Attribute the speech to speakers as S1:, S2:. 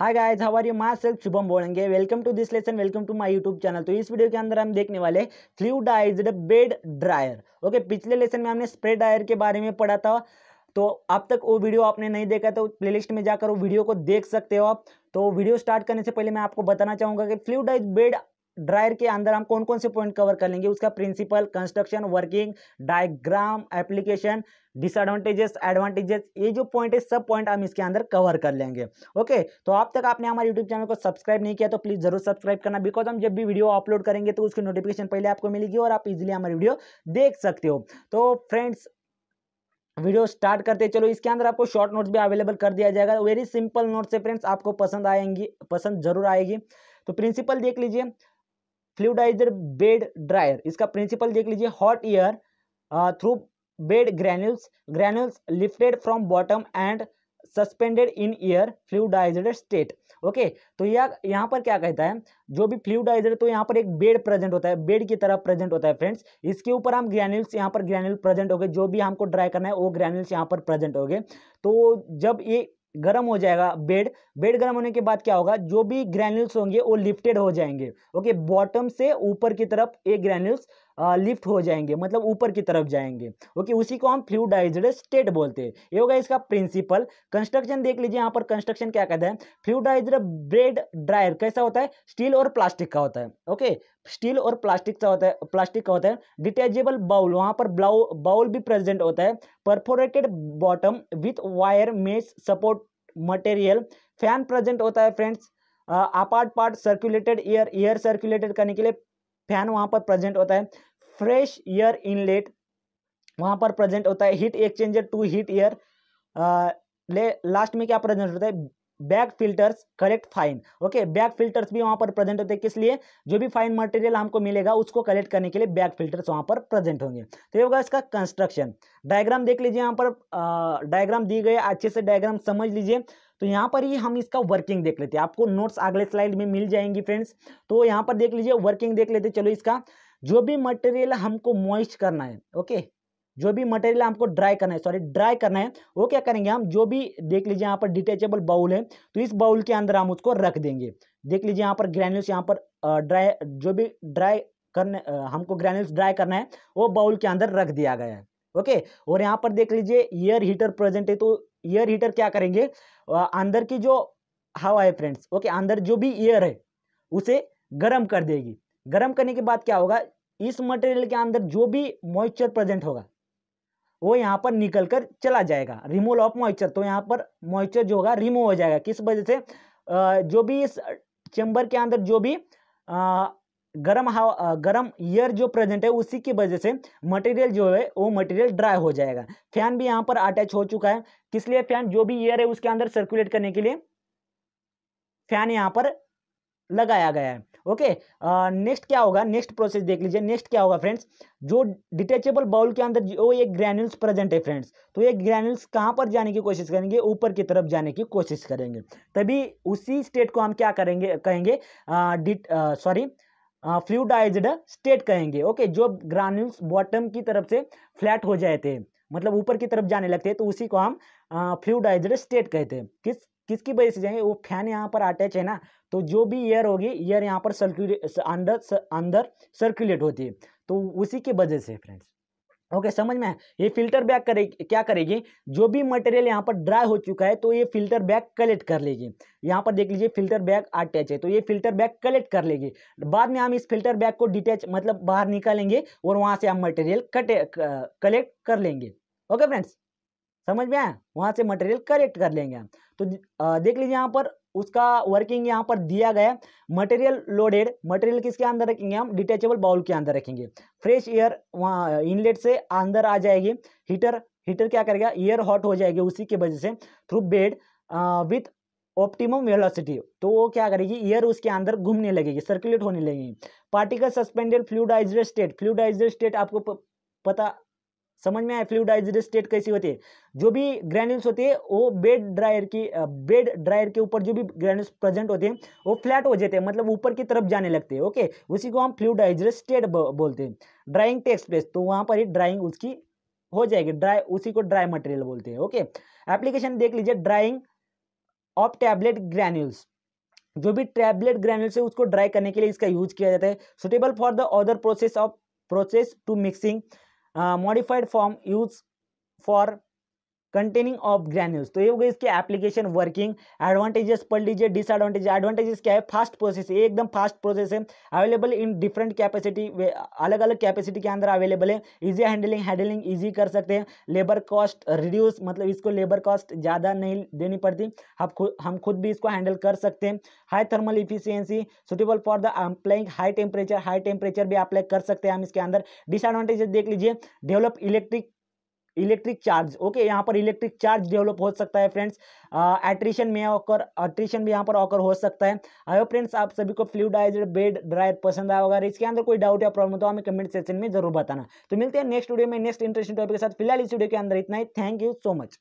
S1: Hi guys how are you myself Shubham बोलेंगे welcome to this lesson welcome to my YouTube channel तो इस video के अंदर हम देखने वाले फ्लूडाइज्ड बेड ड्रायर ओके पिछले लेसन में हमने स्प्रे ड्रायर के बारे में पढ़ा था। तो अब तक वो वीडियो आपने नहीं देखा तो प्लेलिस्ट में जाकर वो वीडियो को देख सकते हो आप। तो वीडियो स्टार्ट करने से पहले मैं आपको बताना चाहूँगा कि फ्लूडाइज बेड ड्रायर के अंदर हम कौन कौन से पॉइंट कवर कर लेंगे? उसका principle, construction, working, diagram, application, disadvantages, advantages, ये जो पॉइंट है, सब पॉइंट हम इसके अंदर कवर कर लेंगे। ओके? तो अब तक आपने हमारे यूट्यूब चैनल को सब्सक्राइब नहीं किया तो प्लीज़ ज़रूर सब्सक्राइब करना, बिकॉज़ हम जब भी वीडियो अपलोड करेंगे तो उसकी नोटिफिकेशन पहले आपको मिलेगी और आप इजिली हमारी वीडियो देख सकते हो। तो फ्रेंड्स, वीडियो स्टार्ट करते चलो, इसके अंदर आपको शॉर्ट नोट्स भी अवेलेबल कर दिया जाएगा। वेरी सिंपल नोट्स है फ्रेंड्स, आपको पसंद आएँगी, पसंद ज़रूर आएगी। तो प्रिंसिपल देख लीजिए। Fluidizer bed dryer. इसका प्रिंसिपल देख लीजिए, hot air through bed granules granules lifted from bottom and suspended in air fluidizer state. Okay तो यह, यहाँ पर क्या कहता है? जो भी फ्लूडाइजर तो यहाँ पर एक बेड प्रेजेंट होता है, बेड की तरह प्रेजेंट होता है, फ्रेंड्स। इसके ऊपर हम ग्रैन्यूल्स, यहाँ पर ग्रैन्यूल प्रेजेंट हो गए जो भी हमको ड्राई करना है, वो ग्रैन्यूल्स यहाँ पर प्रेजेंट हो गए तो जब ये गर्म हो जाएगा, बेड बेड गर्म होने के बाद क्या होगा, जो भी ग्रैन्यूल्स होंगे वो लिफ्टेड हो जाएँगे। ओके बॉटम से ऊपर की तरफ़ एक ग्रैन्यूल्स लिफ्ट हो जाएँगे मतलब ऊपर की तरफ़ जाएँगे। ओके, उसी को हम फ्लूडाइज्ड स्टेट बोलते हैं। ये होगा इसका प्रिंसिपल। कंस्ट्रक्शन देख लीजिए, यहाँ पर कंस्ट्रक्शन क्या कहता है? फ्लूडाइज्ड ब्रेड ड्रायर कैसा होता है? स्टील और प्लास्टिक का होता है। ओके, स्टील और प्लास्टिक का होता है, प्लास्टिक का होता है। डिटेचेबल बाउल, वहाँ पर ब्लाउ, बाउल भी प्रेजेंट होता है। Perforated bottom with wire mesh support material. Fan present होता है friends. Apart part circulated air air circulated करने के लिए फ़ैन वहाँ पर प्रेजेंट होता है। Fresh air inlet. वहाँ पर प्रेजेंट होता है heat exchanger to heat air last में क्या प्रेजेंट होता है? Bag filters collect fine. Okay, bag filters भी वहाँ पर प्रेजेंट होते हैं किस लिए? जो भी फाइन मटेरियल हमको मिलेगा उसको कलेक्ट करने के लिए बैक फिल्टर्स वहाँ पर प्रेजेंट होंगे। तो ये होगा इसका कंस्ट्रक्शन। डायग्राम देख लीजिए यहाँ पर डायग्राम दी गई अच्छे से डायग्राम समझ लीजिए। तो यहाँ पर ही हम इसका वर्किंग देख लेते हैं। आपको नोट्स अगले स्लाइड में मिल जाएँगी फ्रेंड्स। तो यहाँ पर देख लीजिए वर्किंग देख लेते चलो इसका जो भी मटेरियल हमको मॉइस्ट करना है ओके जो भी मटेरियल हमको ड्राई करना है सॉरी ड्राई करना है, वो क्या करेंगे हम? जो भी, देख लीजिए यहाँ पर डिटेचेबल बाउल है तो इस बाउल के अंदर हम उसको रख देंगे। देख लीजिए यहाँ पर ग्रैन्यूल्स यहाँ पर ड्राई जो भी ड्राई करने हमको ग्रैन्यूल्स ड्राई करना है, वो बाउल के अंदर रख दिया गया है ओके और यहाँ पर देख लीजिए एयर हीटर प्रेजेंट है तो ईयर हीटर क्या करेंगे? अंदर की जो हवा है फ्रेंड्स ओके अंदर जो भी एयर है, उसे गर्म कर देगी। गर्म करने के बाद क्या होगा? इस मटेरियल के अंदर जो भी मॉइस्चर प्रेजेंट होगा, वो यहाँ पर निकल कर चला जाएगा। रिमूवल ऑफ़ मॉइस्चर तो यहाँ पर मॉइस्चर जो होगा रिमूव हो जाएगा। किस वजह से? जो भी इस चेम्बर के अंदर जो भी गर्म हवा गर्म ईयर जो प्रेजेंट है, उसी की वजह से मटेरियल जो है, वो मटेरियल ड्राई हो जाएगा। फ़ैन भी यहाँ पर अटैच हो चुका है। किस लिए? फ़ैन जो भी ईयर है, उसके अंदर सर्कुलेट करने के लिए फ़ैन यहाँ पर लगाया गया है। ओके? नेक्स्ट क्या होगा? नेक्स्ट प्रोसेस देख लीजिए। नेक्स्ट क्या होगा फ्रेंड्स जो डिटेचेबल बाउल के अंदर जो एक ग्रैन्यूल्स प्रेजेंट है फ्रेंड्स तो ये ग्रैन्यूल्स कहाँ पर जाने की कोशिश करेंगे? ऊपर की तरफ़ जाने की कोशिश करेंगे। तभी उसी स्टेट को हम क्या करेंगे? कहेंगे सॉरी फ्लूडाइज्ड स्टेट कहेंगे। ओके? जो ग्रैन्यूल्स बॉटम की तरफ़ से फ्लैट हो जाते हैं मतलब ऊपर की तरफ़ जाने लगते हैं तो उसी को हम फ्लूडाइज्ड स्टेट कहते हैं। किस? किसकी वजह से जाएँगे? वो फ़ैन यहाँ पर अटैच है ना तो जो भी एयर होगी एयर यहाँ पर सर्कुलेट अंदर अंदर सर्कुलेट होती है। तो उसी की वजह से फ्रेंड्स ओके समझ में ये फ़िल्टर बैग करेगी क्या करेगी? जो भी मटेरियल यहाँ पर ड्राई हो चुका है तो ये फ़िल्टर बैग कलेक्ट कर लेगी। यहाँ पर देख लीजिए फ़िल्टर बैग अटैच है तो ये फ़िल्टर बैग कलेक्ट कर लेगी। बाद में हम इस फ़िल्टर बैग को डिटैच मतलब बाहर निकालेंगे और वहाँ से हम मटेरियल कटे कलेक्ट कर लेंगे। ओके फ्रेंड्स समझ में आया? वहाँ से मटेरियल कलेक्ट कर लेंगे तो देख लीजिए यहाँ पर, उसका वर्किंग यहाँ पर दिया गया मटेरियल लोडेड मटेरियल किसके अंदर रखेंगे हम? डिटेचेबल बाउल के अंदर रखेंगे। फ्रेश एयर वहाँ इनलेट से अंदर आ जाएगी। हीटर हीटर क्या करेगा? एयर हॉट हो जाएगी उसी की वजह से। Through bed with optimum velocity तो वो क्या करेगी? एयर उसके अंदर घूमने लगेगी सर्कुलेट होने लगेगी। Particle suspended fluidized state fluidized state आपको पता समझ में आया? फ्लूडाइज्ड स्टेट कैसी होती है? जो भी ग्रैन्यूल्स होते हैं, वो बेड ड्रायर की बेड ड्रायर के ऊपर जो भी ग्रैन्यूल्स प्रेजेंट होते हैं, वो फ्लैट हो जाते हैं मतलब ऊपर की तरफ़ जाने लगते हैं, ओके? उसी को हम फ्लूडाइज्ड स्टेट बोलते हैं। ड्राइंग टेक्स प्लेस तो वहाँ पर ही ड्राइंग उसकी हो जाएगी। ड्राई, उसी को ड्राई मटेरियल बोलते हैं, ओके? एप्लीकेशन देख लीजिए, ड्राइंग ऑफ़ टैबलेट ग्रैन्यूल्स। जो भी टैबलेट ग्रैन्यूल्स है, उसको ड्राई करने के लिए इसका यूज़ किया जाता है। Suitable for the other process of, process to mixing modified form use for containing of granules तो ये हो गई इसकी एप्लीकेशन वर्किंग एडवांटेजेस पढ़ लीजिए डिसएडवांटेज एडवांटेजेस क्या है? फास्ट प्रोसेस है एकदम फास्ट प्रोसेस है. अवेलेबल इन डिफरेंट कैपेसिटी अलग अलग कैपेसिटी के अंदर अवेलेबल है. इजी हैंडलिंग हैंडलिंग इजी कर सकते हैं. लेबर कॉस्ट रिड्यूस मतलब इसको लेबर कॉस्ट ज़्यादा नहीं देनी पड़ती. हम खुद हम खुद भी इसको हैंडल कर सकते हैं. High thermal efficiency suitable for the applying high temperature high temperature भी अप्लाई कर सकते हैं हम इसके अंदर. डिसएडवांटेजेस देख लीजिए. Develop electric electric charge. Okay, यहाँ पर इलेक्ट्रिक चार्ज डेवलप हो सकता है फ्रेंड्स। एट्रिशन में ऑकर एट्रिशन भी यहाँ पर ऑकर हो सकता है। आई फ्रेंड्स, आप सभी को फ्लूडाइज बेड ड्रायर पसंद आया होगा। इसके अंदर कोई डाउट या प्रॉब्लम तो हमें कमेंट सेक्शन में ज़रूर बताना। तो मिलते हैं नेक्स्ट वीडियो में नेक्स्ट इंटरेस्टिंग टॉपिक के साथ। फ़िलहाल इस वीडियो के अंदर इतना ही। Thank you so much